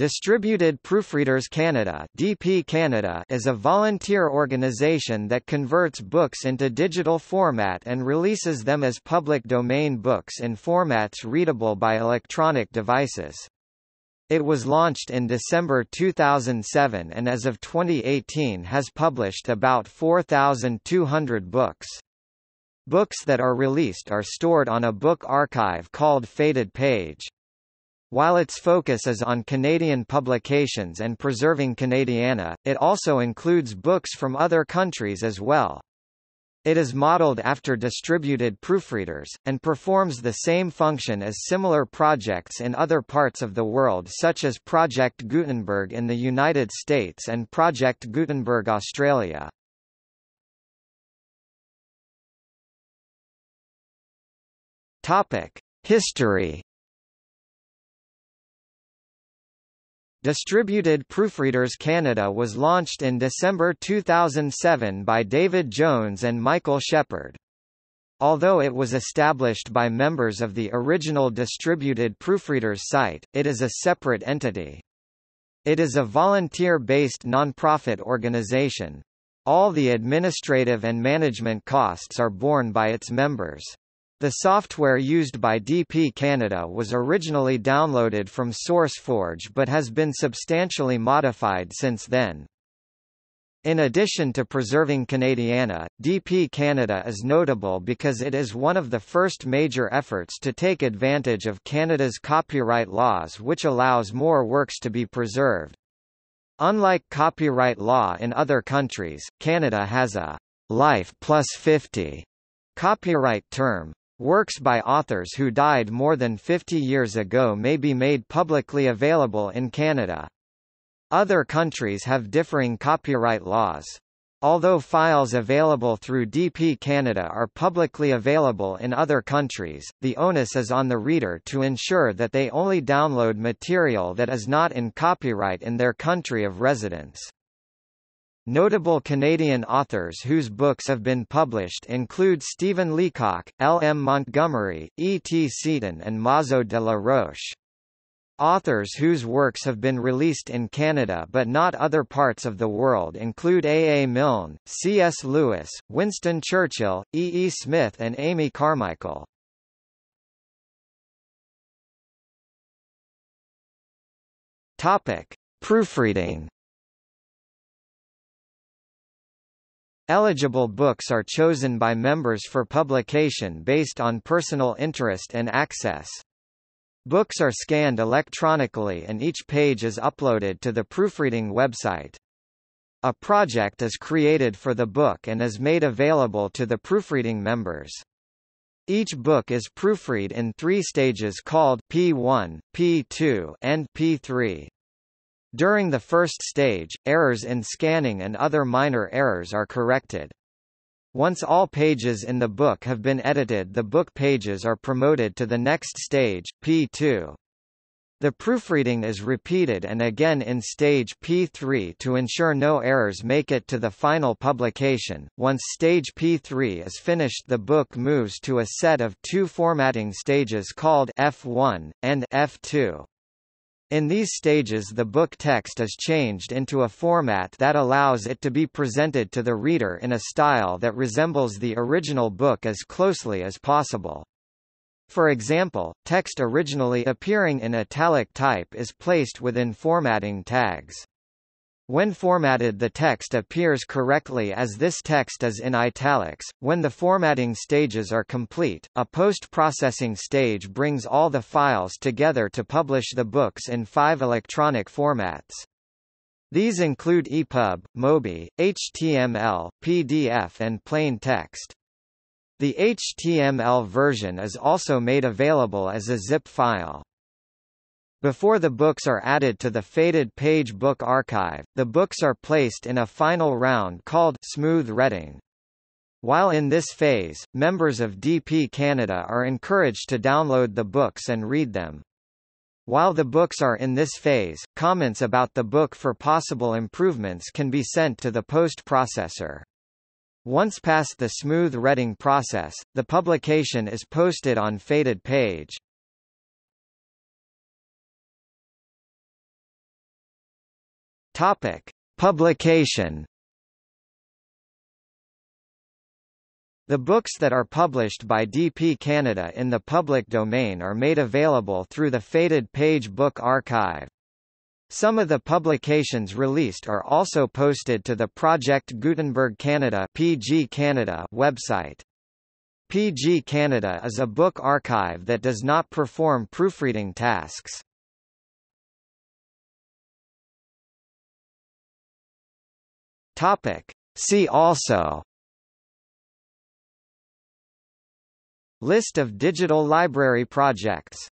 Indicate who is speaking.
Speaker 1: Distributed Proofreaders Canada (DP Canada) is a volunteer organization that converts books into digital format and releases them as public domain books in formats readable by electronic devices. It was launched in December 2007 and as of 2018 has published about 4,200 books. Books that are released are stored on a book archive called Faded Page. While its focus is on Canadian publications and preserving Canadiana, it also includes books from other countries as well. It is modeled after distributed proofreaders, and performs the same function as similar projects in other parts of the world such as Project Gutenberg in the United States and Project Gutenberg Australia. History Distributed Proofreaders Canada was launched in December 2007 by David Jones and Michael Shepard. Although it was established by members of the original Distributed Proofreaders site, it is a separate entity. It is a volunteer-based nonprofit organization. All the administrative and management costs are borne by its members. The software used by DP Canada was originally downloaded from SourceForge but has been substantially modified since then. In addition to preserving Canadiana, DP Canada is notable because it is one of the first major efforts to take advantage of Canada's copyright laws which allows more works to be preserved. Unlike copyright law in other countries, Canada has a life plus 50 copyright term, Works by authors who died more than 50 years ago may be made publicly available in Canada. Other countries have differing copyright laws. Although files available through DP Canada are publicly available in other countries, the onus is on the reader to ensure that they only download material that is not in copyright in their country of residence. Notable Canadian authors whose books have been published include Stephen Leacock, L. M. Montgomery, E. T. Seton and Mazo de la Roche. Authors whose works have been released in Canada but not other parts of the world include A. A. Milne, C. S. Lewis, Winston Churchill, E. E. Smith and Amy Carmichael. Topic. Proofreading Eligible books are chosen by members for publication based on personal interest and access. Books are scanned electronically and each page is uploaded to the proofreading website. A project is created for the book and is made available to the proofreading members. Each book is proofread in three stages called P1, P2, and P3. During the first stage, errors in scanning and other minor errors are corrected. Once all pages in the book have been edited the book pages are promoted to the next stage, P2. The proofreading is repeated and again in stage P3 to ensure no errors make it to the final publication. Once stage P3 is finished the book moves to a set of two formatting stages called F1, and F2. In these stages the book text is changed into a format that allows it to be presented to the reader in a style that resembles the original book as closely as possible. For example, text originally appearing in italic type is placed within formatting tags. When formatted the text appears correctly as this text is in italics. When the formatting stages are complete, a post-processing stage brings all the files together to publish the books in five electronic formats. These include EPUB, MOBI, HTML, PDF and plain text. The HTML version is also made available as a zip file. Before the books are added to the faded page book archive, the books are placed in a final round called smooth reading. While in this phase, members of DP Canada are encouraged to download the books and read them. While the books are in this phase, comments about the book for possible improvements can be sent to the post-processor. Once past the smooth reading process, the publication is posted on Faded Page. Topic: Publication The books that are published by DP Canada in the public domain are made available through the Faded Page Book Archive. Some of the publications released are also posted to the Project Gutenberg Canada (PG Canada) website. PG Canada is a book archive that does not perform proofreading tasks. Topic. See also List of digital library projects